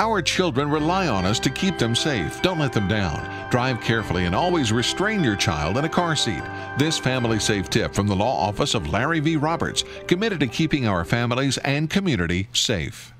Our children rely on us to keep them safe. Don't let them down. Drive carefully and always restrain your child in a car seat. This family safe tip from the law office of Larry V. Roberts, committed to keeping our families and community safe.